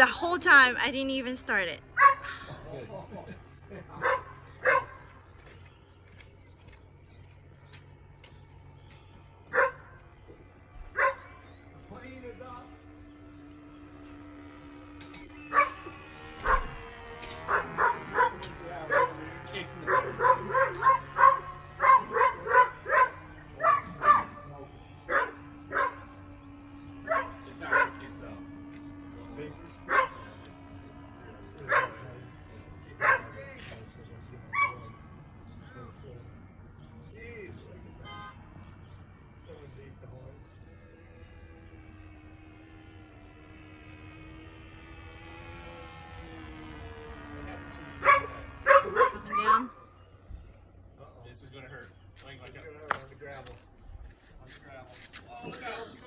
the whole time I didn't even start it. This is gonna hurt. Wait, watch Look out. at her on the gravel. On the gravel. Oh, look out, let's